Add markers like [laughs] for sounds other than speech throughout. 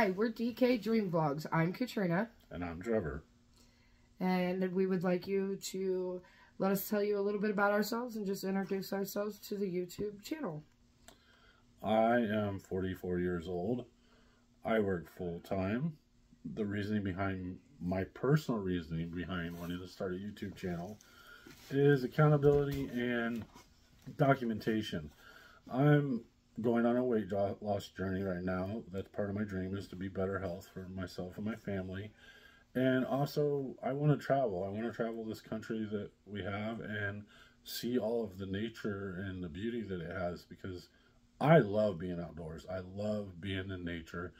Hi, we're TK Dream Vlogs. I'm Katrina. And I'm Trevor. And we would like you to let us tell you a little bit about ourselves and just introduce ourselves to the YouTube channel. I am 44 years old. I work full time. The reasoning behind my personal reasoning behind wanting to start a YouTube channel is accountability and documentation. I'm going on a weight loss journey right now. That's part of my dream is to be better health for myself and my family. And also, I want to travel. I want to travel this country that we have and see all of the nature and the beauty that it has because I love being outdoors. I love being in nature.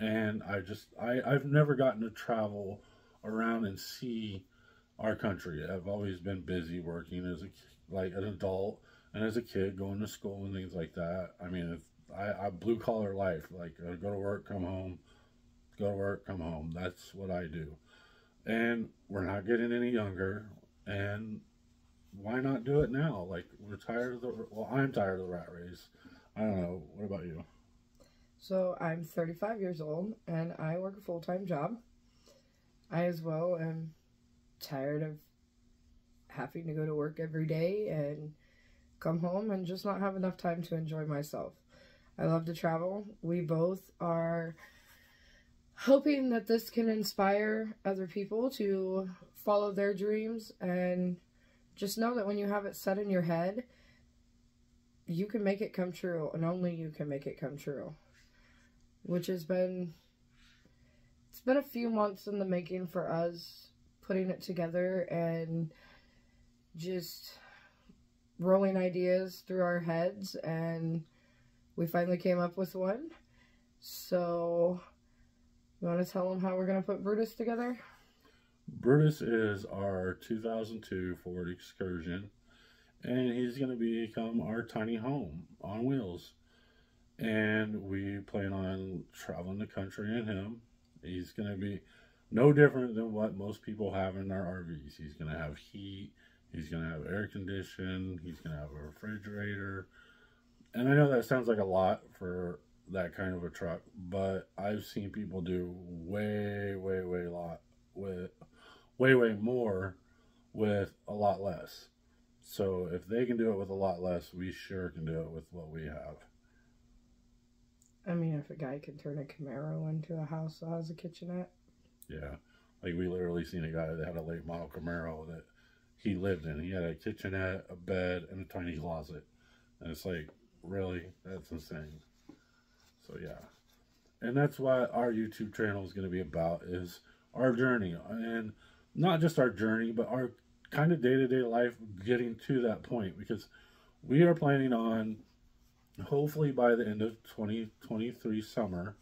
And I just, I, I've never gotten to travel around and see our country. I've always been busy working as a, like an adult and as a kid going to school and things like that. I mean, I, I blue collar life, like I go to work, come home, go to work, come home. That's what I do. And we're not getting any younger. And why not do it now? Like we're tired of the, well, I'm tired of the rat race. I don't know. What about you? So I'm 35 years old and I work a full-time job. I as well am tired of having to go to work every day and come home and just not have enough time to enjoy myself. I love to travel. We both are hoping that this can inspire other people to follow their dreams and just know that when you have it set in your head, you can make it come true and only you can make it come true. Which has been, it's been a few months in the making for us putting it together and just rolling ideas through our heads and we finally came up with one. So, you want to tell them how we're going to put Brutus together? Brutus is our 2002 Ford Excursion, and he's going to become our tiny home on wheels. And we plan on traveling the country in him. He's going to be no different than what most people have in their RVs. He's going to have heat, He's going to have air conditioning. He's going to have a refrigerator. And I know that sounds like a lot for that kind of a truck, but I've seen people do way, way, way a lot with way, way more with a lot less. So if they can do it with a lot less, we sure can do it with what we have. I mean, if a guy can turn a Camaro into a house that has a kitchenette. Yeah. Like we literally seen a guy that had a late model Camaro that he lived in. He had a kitchenette, a bed, and a tiny closet. And it's like, really? That's insane. So yeah. And that's what our YouTube channel is going to be about is our journey. And not just our journey, but our kind of day-to-day -day life getting to that point. Because we are planning on, hopefully by the end of 2023 summer,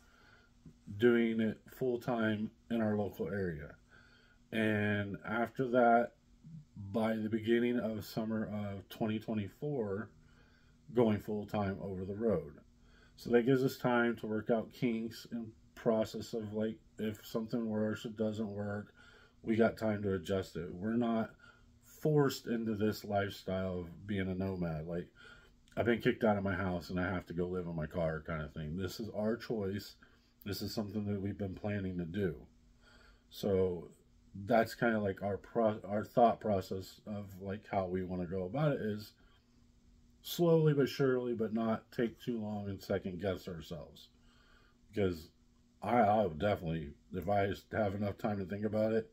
doing it full-time in our local area. And after that, by the beginning of summer of 2024 going full time over the road. So that gives us time to work out kinks and process of like if something works, it doesn't work, we got time to adjust it. We're not forced into this lifestyle of being a nomad. Like I've been kicked out of my house and I have to go live in my car kind of thing. This is our choice. This is something that we've been planning to do. So that's kind of like our pro our thought process of like how we want to go about it is slowly but surely, but not take too long and second guess ourselves. Because I, I would definitely, if I have enough time to think about it,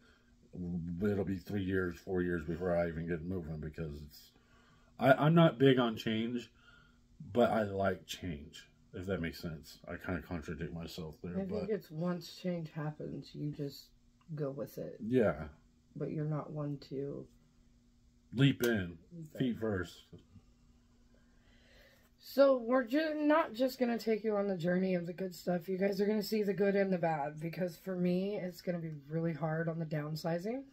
it'll be three years, four years before I even get moving because it's, I, I'm not big on change, but I like change, if that makes sense. I kind of contradict myself there. I but think it's once change happens, you just go with it. Yeah. But you're not one to leap in, feet first. So we're ju not just going to take you on the journey of the good stuff. You guys are going to see the good and the bad because for me, it's going to be really hard on the downsizing.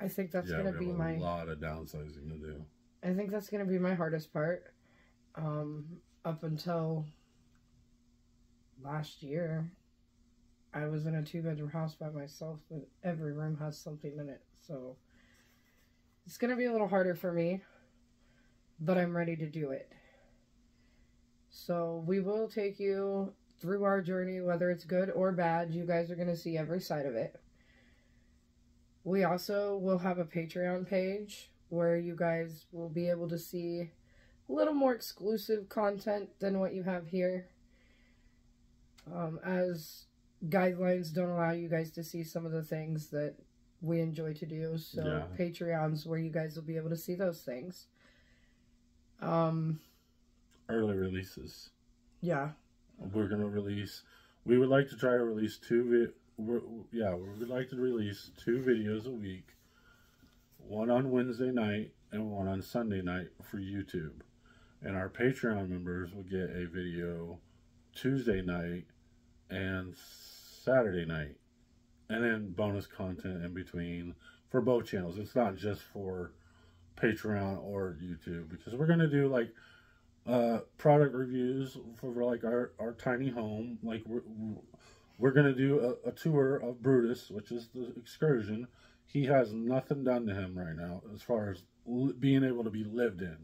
I think that's yeah, going to be my... a lot of downsizing to do. I think that's going to be my hardest part. Um, up until last year, I was in a two bedroom house by myself, but every room has something in it. So it's going to be a little harder for me, but I'm ready to do it. So we will take you through our journey, whether it's good or bad, you guys are going to see every side of it. We also will have a Patreon page where you guys will be able to see a little more exclusive content than what you have here. Um, as guidelines don't allow you guys to see some of the things that we enjoy to do. So Yeah. Patreon's where you guys will be able to see those things. Um, Early releases. yeah. We're gonna release. We would like to try to release two. Vi- we're, yeah, we would like to release two videos a week. One on Wednesday night and one on Sunday night for YouTube. And our Patreon members will get a video Tuesday night and Saturday night. And then bonus content in between for both channels. It's not just for Patreon or YouTube because we're gonna do like uh, product reviews for like our, our tiny home. Like we're we're gonna do a, a tour of Brutus, which is the excursion. He has nothing done to him right now as far as being able to be lived in.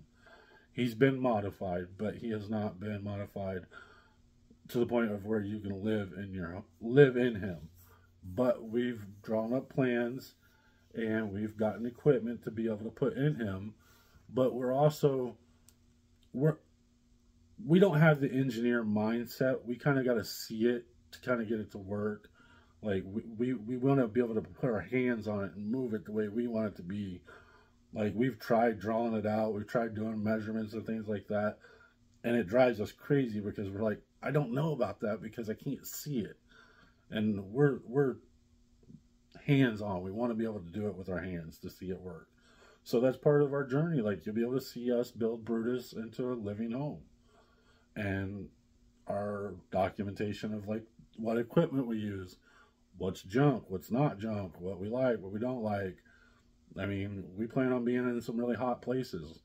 He's been modified, but he has not been modified to the point of where you can live in your live in him. But we've drawn up plans and we've gotten equipment to be able to put in him. But we're also we're we don't have the engineer mindset. We kind of got to see it to kind of get it to work. Like we, we, we want to be able to put our hands on it and move it the way we want it to be. Like we've tried drawing it out, we've tried doing measurements and things like that, and it drives us crazy because we're like, I don't know about that because I can't see it, and we're we're hands on. We want to be able to do it with our hands to see it work. So that's part of our journey. Like you'll be able to see us build Brutus into a living home and our documentation of like what equipment we use, what's junk, what's not junk, what we like, what we don't like. I mean, we plan on being in some really hot places,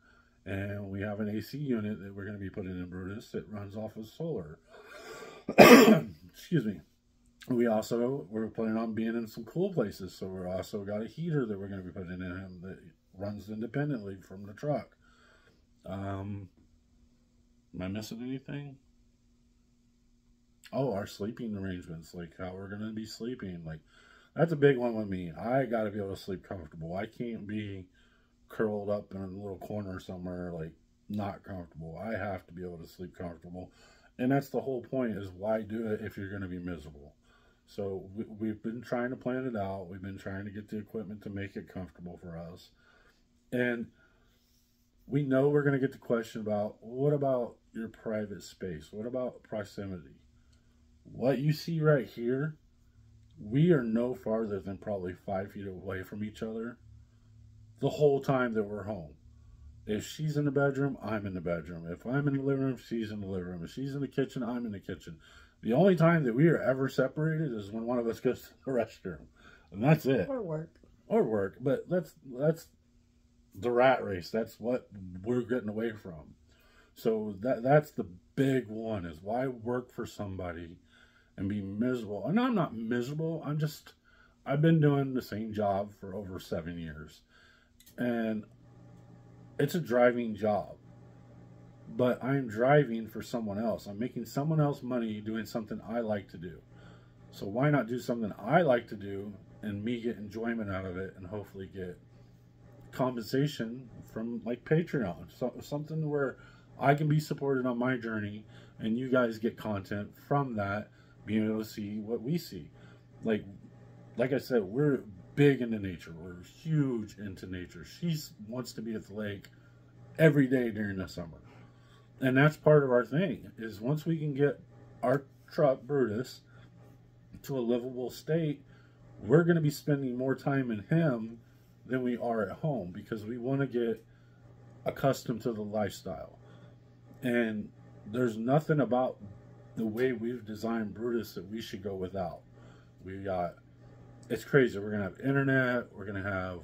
and we have an AC unit that we're going to be putting in Brutus that runs off of solar. [coughs] Excuse me. We also we're planning on being in some cool places, so we're also got a heater that we're going to be putting in him that runs independently from the truck. Um, Am I missing anything? Oh, our sleeping arrangements, like how we're gonna be sleeping. Like that's a big one with me. I gotta be able to sleep comfortable. I can't be curled up in a little corner somewhere, like not comfortable. I have to be able to sleep comfortable. And that's the whole point is why do it if you're gonna be miserable. So we, we've been trying to plan it out. We've been trying to get the equipment to make it comfortable for us. And we know we're going to get the question about what about your private space? What about proximity? What you see right here, we are no farther than probably five feet away from each other the whole time that we're home. If she's in the bedroom, I'm in the bedroom. If I'm in the living room, she's in the living room. If she's in the kitchen, I'm in the kitchen. The only time that we are ever separated is when one of us goes to the [laughs] restroom. And that's it Or work. or work, but that's that's the rat race. That's what we're getting away from. So that that's the big one is why work for somebody and be miserable. And I'm not miserable. I'm just I've been doing the same job for over 7 years. And it's a driving job. But I'm driving for someone else. I'm making someone else money doing something I like to do. So why not do something I like to do and me get enjoyment out of it and hopefully get compensation from like Patreon, so, something where I can be supported on my journey and you guys get content from that, being able to see what we see. Like, like I said, we're big into nature. We're huge into nature. She wants to be at the lake every day during the summer, and that's part of our thing. Is once we can get our truck Brutus to a livable state, we're going to be spending more time in him than we are at home because we want to get accustomed to the lifestyle. And there's nothing about the way we've designed Brutus that we should go without. We got it's crazy. We're gonna have internet. We're gonna have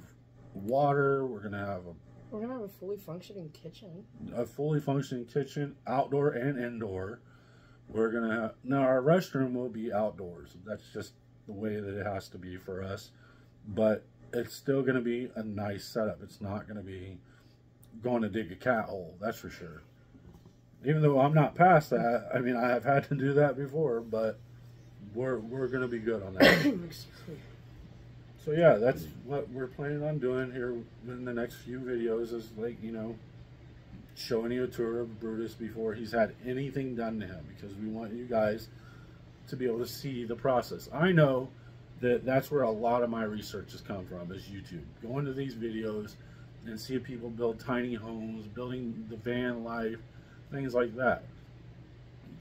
water. We're gonna have a. We're gonna have a fully functioning kitchen. a, fully functioning kitchen, outdoor and indoor. We're gonna have now our restroom will be outdoors. That's just the way that it has to be for us. But it's still gonna be a nice setup. It's not gonna be going to dig a cat hole. That's for sure. even though I'm not past that, I mean, I have had to do that before, but we're we're gonna be good on that. [coughs] so yeah, that's what we're planning on doing here in the next few videos. Is like you know, showing you a tour of Brutus before he's had anything done to him, because we want you guys to be able to see the process. I know that that's where a lot of my research has come from is YouTube. Going to these videos and see people build tiny homes, building the van life, things like that.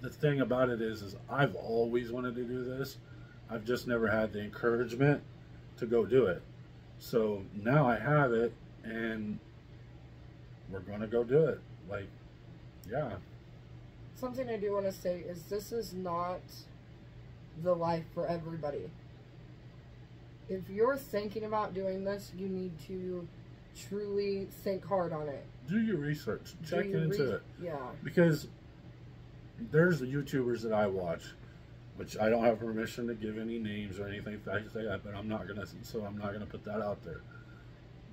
The thing about it is, is I've always wanted to do this. I've just never had the encouragement to go do it. So now I have it, and we're gonna go do it. Like, yeah. Something I do want to say is this is not the life for everybody. If you're thinking about doing this, you need to truly think hard on it. Do your research. Check into re- it. Yeah. because there's the YouTubers that I watch, which I don't have permission to give any names or anything like that, but I'm not gonna, so I'm not gonna put that out there.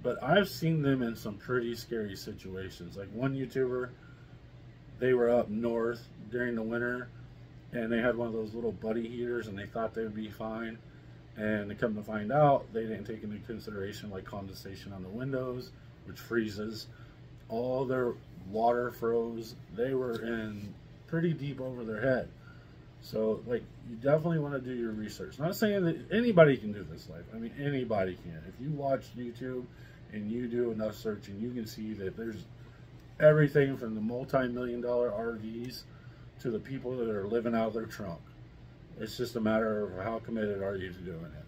But I've seen them in some pretty scary situations. Like one YouTuber, they were up north during the winter, and they had one of those little buddy heaters, and they thought they would be fine. And come to find out, they didn't take into consideration like condensation on the windows, which freezes. All their water froze. They were in pretty deep over their head. So, like, you definitely want to do your research. Not saying that anybody can do this life. I mean, anybody can. If you watch YouTube and you do enough searching, you can see that there's everything from the multi-million dollar RVs to the people that are living out of their trunk. It's just a matter of how committed are you to doing it.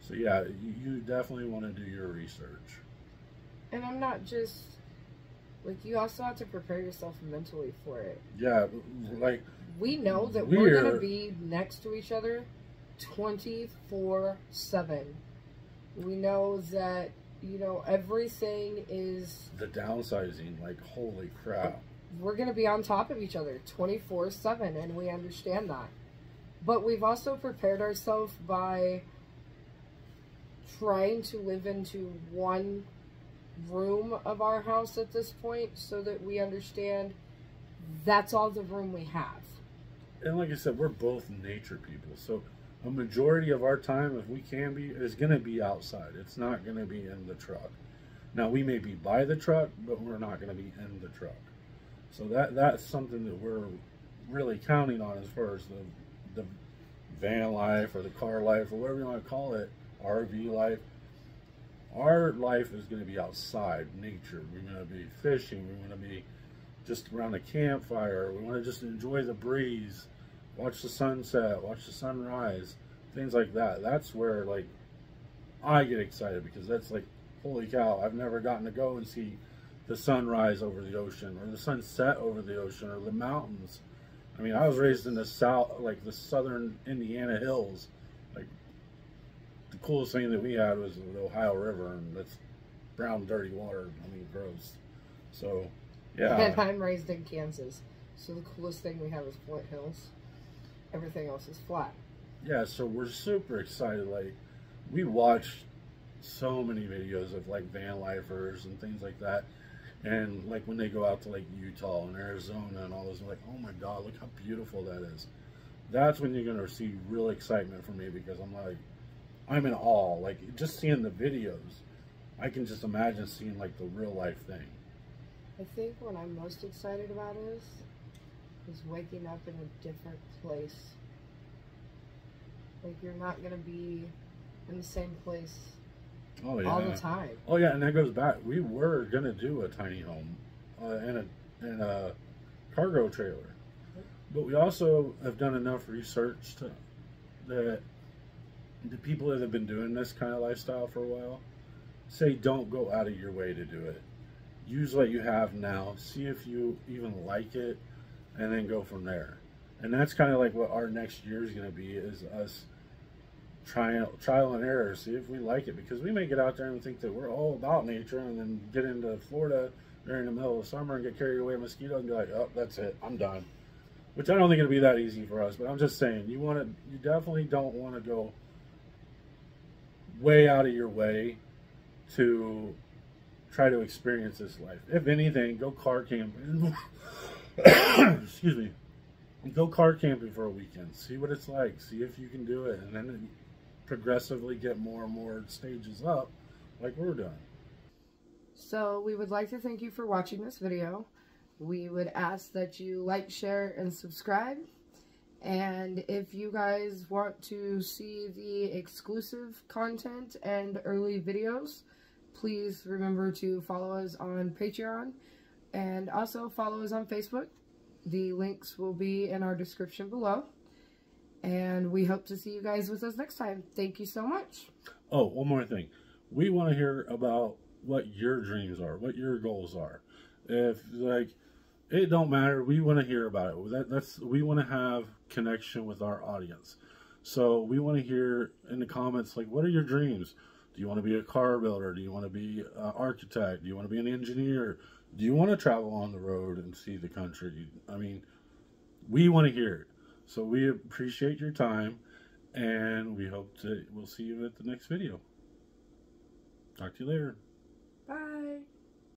So yeah, you, you definitely want to do your research. And I'm not just like you also have to prepare yourself mentally for it. Yeah, like We know that we're, gonna be next to each other 24 7. We know that, you know, everything is, the downsizing, like holy crap. we're gonna be on top of each other 24 7, and we understand that. But we've also prepared ourselves by trying to live into one room of our house at this point so that we understand that's all the room we have. And like I said, we're both nature people, so a majority of our time, if we can be, is going to be outside. It's not going to be in the truck. Now we may be by the truck, but we're not going to be in the truck. So that that's something that we're really counting on as far as the the van life or the car life or whatever you want to call it, RV life. Our life is going to be outside, nature. We're going to be fishing. We're going to be just around a campfire. We want to just enjoy the breeze, watch the sunset, watch the sunrise, things like that. That's where like I get excited because that's like holy cow, I've never gotten to go and see the sunrise over the ocean or the sunset over the ocean or the mountains. I mean, I was raised in the south like the southern Indiana hills. Like the coolest thing that we had was the Ohio River and that's brown dirty water. I mean, gross. So, yeah. I'm raised in Kansas. So the coolest thing we have is Flint Hills. Everything else is flat. yeah so we're super excited like we watched so many videos of like van lifers and things like that. And like when they go out to like utah and arizona and all those like oh my god look how beautiful that is. That's when you're going to see real excitement from me because i'm like i'm in awe. Like just seeing the videos i can just imagine seeing like the real life thing. I think what I'm most excited about is is waking up in a different place. Like you're not gonna be in the same place oh yeah all the time. Oh yeah, and that goes back. We were gonna do a tiny home, uh, and a and a cargo trailer, but we also have done enough research to that the people that have been doing this kind of lifestyle for a while say don't go out of your way to do it. Use what you have now. See if you even like it, and then go from there. And that's kind of like what our next year is going to be: is us trial trial and error, see if we like it. Because we may get out there and think that we're all about nature, and then get into Florida during the middle of summer and get carried away with mosquitoes and be like, "Oh, that's it, I'm done." Which I don't think it'll be that easy for us. But I'm just saying, you want to, you definitely don't want to go way out of your way to try to experience this life. If anything, go car camping. [laughs] [coughs] excuse me, go car camping for a weekend. See what it's like. See if you can do it, and then progressively get more and more stages up, like we're doing. So we would like to thank you for watching this video. We would ask that you like, share, and subscribe. And if you guys want to see the exclusive content and early videos, please remember to follow us on Patreon and also follow us on Facebook. The links will be in our description below. And we hope to see you guys with us next time. Thank you so much. Oh, one more thing. We want to hear about what your dreams are, what your goals are. If like it don't matter, we want to hear about it. That, that's we want to have connection with our audience. So we want to hear in the comments like, what are your dreams? Do you want to be a car builder? Do you want to be an architect? Do you want to be an engineer? Do you want to travel on the road and see the country? I mean, we want to hear it. So we appreciate your time, and we hope to we'll see you at the next video. Talk to you later. Bye.